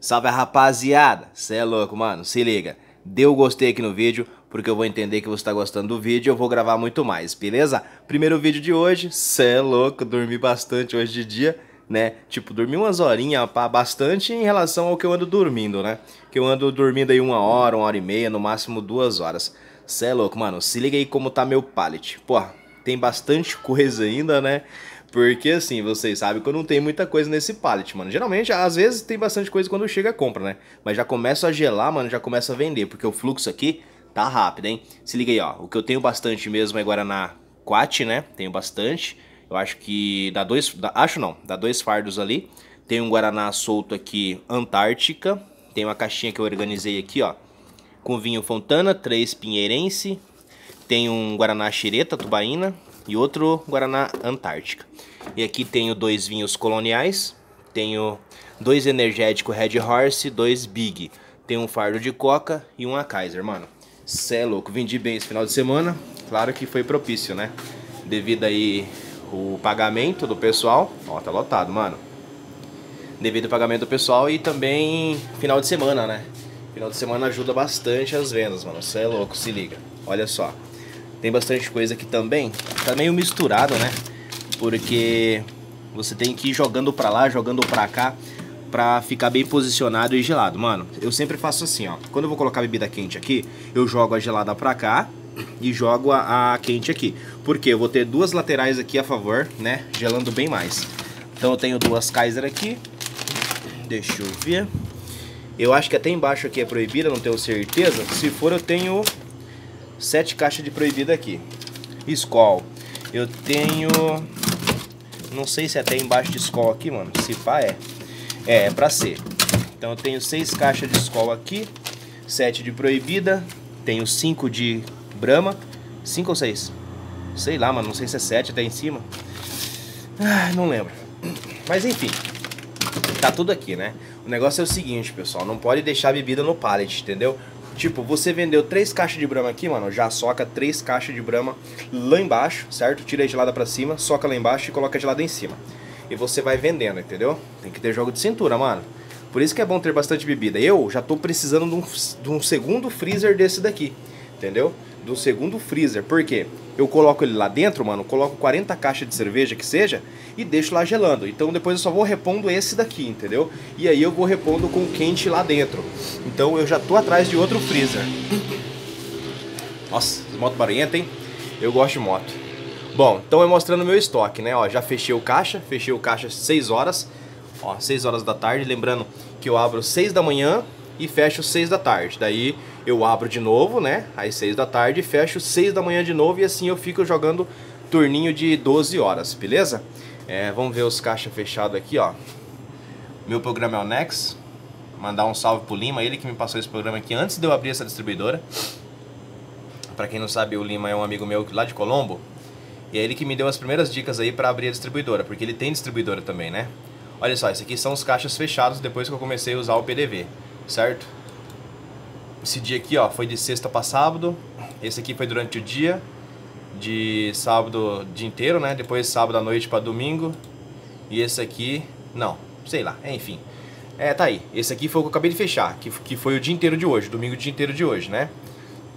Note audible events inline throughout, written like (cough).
Salve rapaziada, cê é louco, mano, se liga. Dê o gostei aqui no vídeo, porque eu vou entender que você tá gostando do vídeo e eu vou gravar muito mais, beleza? Primeiro vídeo de hoje, cê é louco, dormi bastante hoje de dia, né? Tipo, dormi umas horinhas, pá, bastante em relação ao que eu ando dormindo, né? Que eu ando dormindo aí uma hora, uma hora e meia, no máximo duas horas. Cê é louco, mano, se liga aí como tá meu pallet. Pô, tem bastante (laughs) coisa ainda, né? Porque assim, vocês sabem que eu não tenho muita coisa nesse pallet, mano. Geralmente, às vezes tem bastante coisa quando chega a compra, né? Mas já começa a gelar, mano, já começa a vender, porque o fluxo aqui tá rápido, hein? Se liga aí, ó. O que eu tenho bastante mesmo é Guaraná Quat, né? Tenho bastante. Eu acho que dá dois, dá, acho não, dá dois fardos ali. Tem um Guaraná solto aqui, Antártica. Tem uma caixinha que eu organizei aqui, ó. Com vinho Fontana, três Pinheirense. Tem um Guaraná Xireta, Tubaína e outro Guaraná Antártica. E aqui tenho dois vinhos coloniais, tenho dois energéticos Red Horse, dois Big. Tem um fardo de coca e uma Kaiser, mano. Cê é louco, vendi bem esse final de semana. Claro que foi propício, né? Devido aí o pagamento do pessoal. Ó, tá lotado, mano. Devido ao pagamento do pessoal e também final de semana, né? Final de semana ajuda bastante as vendas, mano. Cê é louco, se liga. Olha só. Tem bastante coisa aqui também. Tá meio misturado, né? Porque você tem que ir jogando pra lá, jogando pra cá pra ficar bem posicionado e gelado. Mano, eu sempre faço assim, ó. Quando eu vou colocar a bebida quente aqui, eu jogo a gelada pra cá e jogo a, a quente aqui. Porque eu vou ter duas laterais aqui a favor, né? Gelando bem mais. Então eu tenho duas Kaiser aqui. Deixa eu ver. Eu acho que até embaixo aqui é proibida, não tenho certeza. Se for, eu tenho sete caixas de proibida aqui. Skol. Eu tenho... Não sei se é até embaixo de Skol aqui, mano. Se pá, é. É, é pra ser. Então eu tenho seis caixas de Skol aqui. Sete de proibida. Tenho cinco de Brahma. Cinco ou seis? Sei lá, mano. Não sei se é sete até em cima. Ah, não lembro. Mas enfim. Tá tudo aqui, né? O negócio é o seguinte, pessoal. Não pode deixar a bebida no pallet, entendeu? Tipo, você vendeu três caixas de brama aqui, mano, já soca três caixas de brama lá embaixo, certo? Tira a gelada pra cima, soca lá embaixo e coloca a gelada em cima. E você vai vendendo, entendeu? Tem que ter jogo de cintura, mano. Por isso que é bom ter bastante bebida. Eu já tô precisando de um, de um segundo freezer desse daqui, entendeu? Do segundo freezer. Por quê? Eu coloco ele lá dentro, mano, coloco 40 caixas de cerveja que seja e deixo lá gelando. Então depois eu só vou repondo esse daqui, entendeu? E aí eu vou repondo com quente lá dentro. Então eu já tô atrás de outro freezer. Nossa, moto barulhenta, hein? Eu gosto de moto. Bom, então é mostrando o meu estoque, né? Ó, já fechei o caixa, fechei o caixa 6 horas. Ó, 6 horas da tarde, lembrando que eu abro 6 da manhã e fecho 6 da tarde. Daí eu abro de novo, né? Às 6 da tarde, fecho 6 da manhã de novo e assim eu fico jogando turninho de 12 horas, beleza? É, vamos ver os caixas fechados aqui, ó. Meu programa é o Nex. Mandar um salve pro Lima, ele que me passou esse programa aqui antes de eu abrir essa distribuidora. Pra quem não sabe, o Lima é um amigo meu lá de Colombo. E é ele que me deu as primeiras dicas aí pra abrir a distribuidora, porque ele tem distribuidora também, né? Olha só, esses aqui são os caixas fechados depois que eu comecei a usar o PDV, certo? Esse dia aqui, ó, foi de sexta para sábado. Esse aqui foi durante o dia, de sábado dia inteiro, né? Depois sábado à noite para domingo. E esse aqui, não, sei lá, enfim. É, tá aí. Esse aqui foi o que eu acabei de fechar, que, que foi o dia inteiro de hoje, domingo o dia inteiro de hoje, né?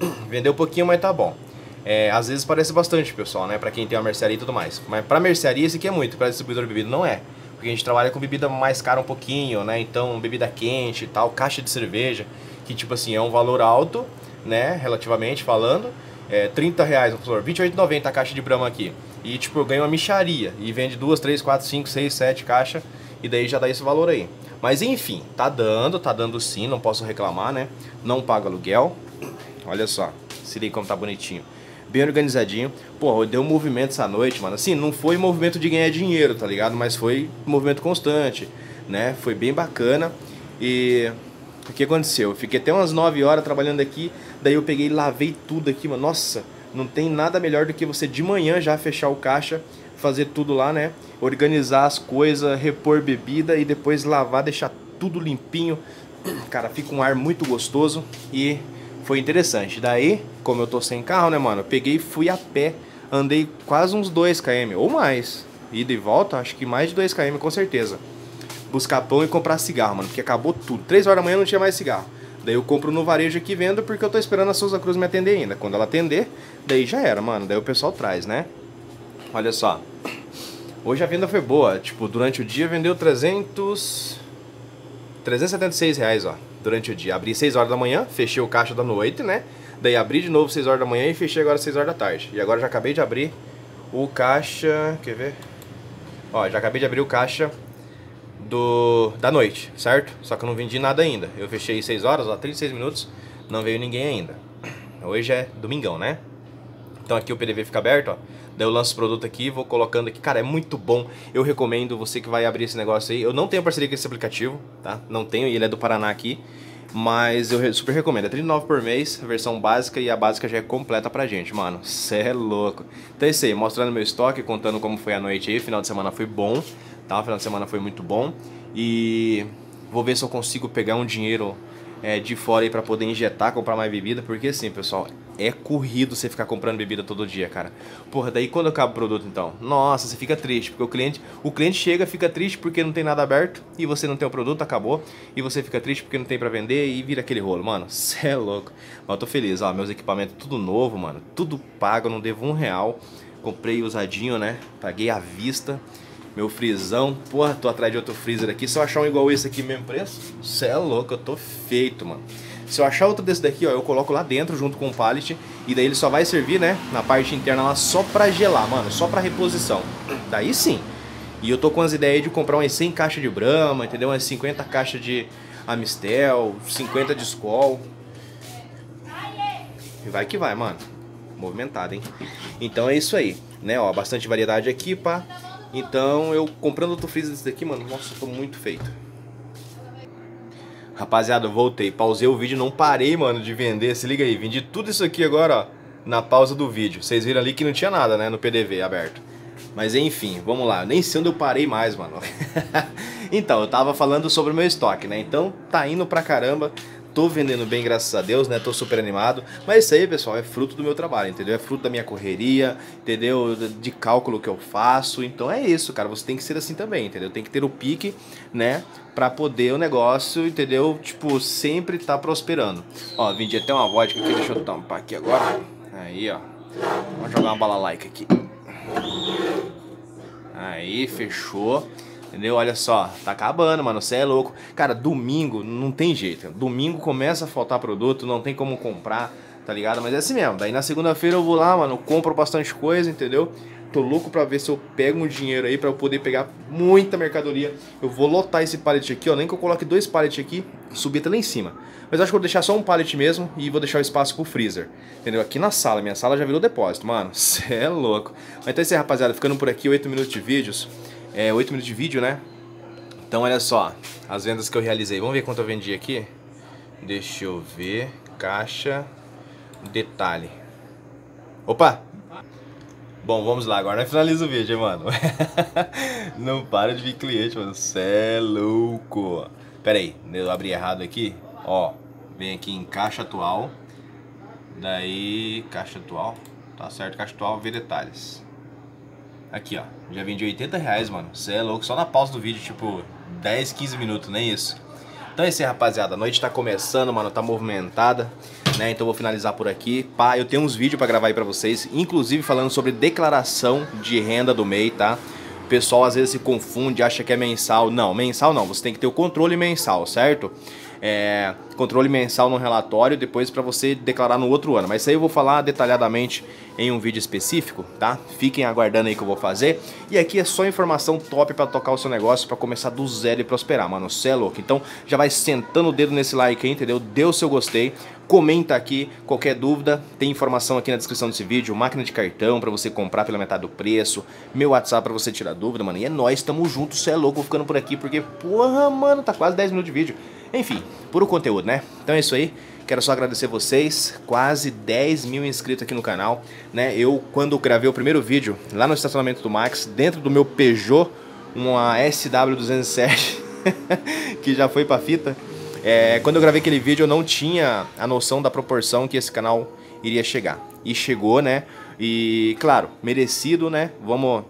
(clears throat) Vendeu um pouquinho, mas tá bom. É, às vezes parece bastante, pessoal, né? Pra quem tem uma mercearia e tudo mais. Mas pra mercearia esse aqui é muito, pra distribuidor de bebida não é. Porque a gente trabalha com bebida mais cara um pouquinho, né? Então, bebida quente e tal, caixa de cerveja, que tipo assim, é um valor alto, né? Relativamente falando. É, 30 reais, vamos supor, 28,90 a caixa de Brahma aqui. E tipo, eu ganho uma micharia. E vende 2, 3, 4, 5, 6, 7 caixas. E daí já dá esse valor aí. Mas enfim, tá dando, tá dando sim, não posso reclamar, né? Não pago aluguel. Olha só, se liga como tá bonitinho. Bem organizadinho. Pô, deu um movimento essa noite, mano. Assim, não foi movimento de ganhar dinheiro, tá ligado? Mas foi movimento constante, né? Foi bem bacana. E o que aconteceu? Eu fiquei até umas 9 horas trabalhando aqui, daí eu peguei e lavei tudo aqui, mano. Nossa, não tem nada melhor do que você de manhã já fechar o caixa, fazer tudo lá, né? Organizar as coisas, repor bebida e depois lavar, deixar tudo limpinho. Cara, fica um ar muito gostoso e foi interessante. Daí, como eu tô sem carro, né, mano? Eu peguei e fui a pé, andei quase uns 2 km ou mais. Ida e volta, acho que mais de 2 km com certeza. buscar pão e comprar cigarro, mano, porque acabou tudo. 3 horas da manhã não tinha mais cigarro. Daí eu compro no varejo aqui vendo porque eu tô esperando a Souza Cruz me atender ainda. Quando ela atender, daí já era, mano. Daí o pessoal traz, né? Olha só. Hoje a venda foi boa. Tipo, durante o dia vendeu 300... 376 reais, ó. Durante o dia. Abri 6 horas da manhã, fechei o caixa da noite, né? Daí abri de novo 6 horas da manhã e fechei agora 6 horas da tarde. E agora já acabei de abrir o caixa... Quer ver? Ó, já acabei de abrir o caixa do da noite, certo? Só que eu não vendi nada ainda. Eu fechei 6 horas, ó, 36 minutos, não veio ninguém ainda. Hoje é domingão, né? Então aqui o PDV fica aberto, ó. Daí eu lanço o produto aqui, vou colocando aqui. Cara, é muito bom. Eu recomendo você que vai abrir esse negócio aí. Eu não tenho parceria com esse aplicativo, tá? Não tenho, e ele é do Paraná aqui. Mas eu super recomendo. É 39 por mês, versão básica, e a básica já é completa pra gente, mano. Cê é louco. Então é isso aí, mostrando meu estoque, contando como foi a noite aí. Final de semana foi bom, tá? Final de semana foi muito bom. E vou ver se eu consigo pegar um dinheiro é, de fora aí pra poder injetar, comprar mais bebida. Porque assim, pessoal, é corrido você ficar comprando bebida todo dia, cara. Porra, daí quando acaba o produto então? Nossa, você fica triste, porque o cliente, o cliente chega, fica triste porque não tem nada aberto e você não tem o produto, acabou, e você fica triste porque não tem para vender e vira aquele rolo, mano. (laughs) Cê é louco. Mas eu tô feliz, ó, meus equipamentos tudo novo, mano, tudo pago, não devo um real. Comprei usadinho, né? Paguei à vista. Meu frisão, porra, tô atrás de outro freezer aqui. Se eu achar um igual esse aqui, mesmo preço, cê é louco, eu tô feito, mano. Se eu achar outro desse daqui, ó, eu coloco lá dentro junto com o pallet e daí ele só vai servir, né, na parte interna lá só pra gelar, mano, só pra reposição. Daí sim. E eu tô com as ideias de comprar umas 100 caixas de Brahma, entendeu? Umas 50 caixas de Amistel, 50 de Skol. E vai que vai, mano. Movimentado, hein? Então é isso aí, né? Ó, bastante variedade aqui, pá. Então eu comprando outro freezer desse daqui, mano, nossa, tô muito feito. Rapaziada, eu voltei, pausei o vídeo, não parei, mano, de vender, se liga aí, vendi tudo isso aqui agora, ó, na pausa do vídeo. Vocês viram ali que não tinha nada, né, no PDV aberto. Mas enfim, vamos lá, nem sei onde eu parei mais, mano. (laughs) então, eu tava falando sobre o meu estoque, né, então tá indo pra caramba, Tô vendendo bem, graças a Deus, né? Tô super animado. Mas isso aí, pessoal, é fruto do meu trabalho, entendeu? É fruto da minha correria, entendeu? De cálculo que eu faço. Então é isso, cara. Você tem que ser assim também, entendeu? Tem que ter o pique, né? Pra poder o negócio, entendeu? Tipo, sempre tá prosperando. Ó, vendi até uma vodka aqui. Deixa eu tampar aqui agora. Aí, ó. Vamos jogar uma bala like aqui. Aí, fechou. Entendeu? Olha só, tá acabando, mano. Você é louco. Cara, domingo não tem jeito. Domingo começa a faltar produto, não tem como comprar, tá ligado? Mas é assim mesmo. Daí na segunda-feira eu vou lá, mano, compro bastante coisa, entendeu? Tô louco pra ver se eu pego um dinheiro aí pra eu poder pegar muita mercadoria. Eu vou lotar esse pallet aqui, ó. Nem que eu coloque dois pallets aqui, subir até lá em cima. Mas acho que eu vou deixar só um pallet mesmo e vou deixar o espaço pro freezer. Entendeu? Aqui na sala, minha sala já virou depósito, mano. (laughs) Cê é louco. Mas então é isso aí, rapaziada. Ficando por aqui, 8 minutos de vídeos é, 8 minutos de vídeo, né? Então olha só, as vendas que eu realizei. Vamos ver quanto eu vendi aqui? Deixa eu ver. Caixa. Detalhe. Opa! Bom, vamos lá. Agora finaliza o vídeo, mano. (laughs) Não para de vir cliente, mano. Cê é louco. Pera aí, eu abri errado aqui. Ó, vem aqui em caixa atual. Daí, caixa atual. Tá certo, caixa atual, ver detalhes. Aqui, ó. Já vendi 80 reais, mano. Você é louco. Só na pausa do vídeo, tipo, 10, 15 minutos, nem isso. Então é isso aí, rapaziada. A noite tá começando, mano. Tá movimentada, né? Então vou finalizar por aqui. Pá, eu tenho uns vídeos pra gravar aí pra vocês. Inclusive falando sobre declaração de renda do MEI, tá? O pessoal às vezes se confunde, acha que é mensal. Não, mensal não. Você tem que ter o controle mensal, certo? É, controle mensal no relatório, depois para você declarar no outro ano. Mas isso aí eu vou falar detalhadamente em um vídeo específico, tá? Fiquem aguardando aí que eu vou fazer. E aqui é só informação top para tocar o seu negócio, para começar do zero e prosperar, mano. Cê é louco. Então já vai sentando o dedo nesse like aí, entendeu? Dê o seu gostei. Comenta aqui qualquer dúvida, tem informação aqui na descrição desse vídeo, máquina de cartão para você comprar pela metade do preço, meu WhatsApp para você tirar dúvida, mano. E é nóis, tamo junto, cê é louco, vou ficando por aqui porque, porra, mano, tá quase 10 minutos de vídeo. Enfim, puro conteúdo, né? Então é isso aí. Quero só agradecer vocês, quase 10 mil inscritos aqui no canal, né? Eu, quando gravei o primeiro vídeo lá no estacionamento do Max, dentro do meu Peugeot, uma SW207, (laughs) que já foi pra fita, é, quando eu gravei aquele vídeo eu não tinha a noção da proporção que esse canal iria chegar. E chegou, né? E, claro, merecido, né? Vamos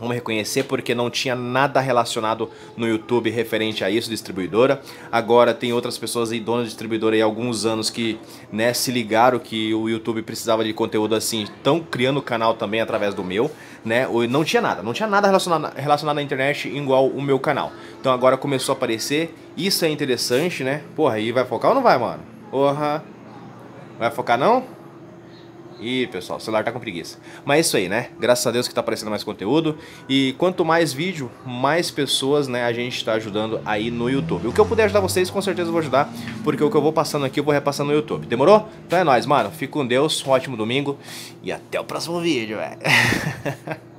Vamos reconhecer porque não tinha nada relacionado no YouTube referente a isso, distribuidora. Agora tem outras pessoas aí, donas de distribuidora aí há alguns anos que né, se ligaram que o YouTube precisava de conteúdo assim, estão criando o canal também através do meu, né? Não tinha nada, não tinha nada relacionado, relacionado à internet igual o meu canal. Então agora começou a aparecer, isso é interessante, né? Porra, aí vai focar ou não vai, mano? Porra, vai focar não? Ih, pessoal, o celular tá com preguiça. Mas é isso aí, né? Graças a Deus que tá aparecendo mais conteúdo. E quanto mais vídeo, mais pessoas, né, a gente tá ajudando aí no YouTube. O que eu puder ajudar vocês, com certeza eu vou ajudar. Porque o que eu vou passando aqui, eu vou repassando no YouTube. Demorou? Então é nóis, mano. Fique com Deus, um ótimo domingo. E até o próximo vídeo, velho. (laughs)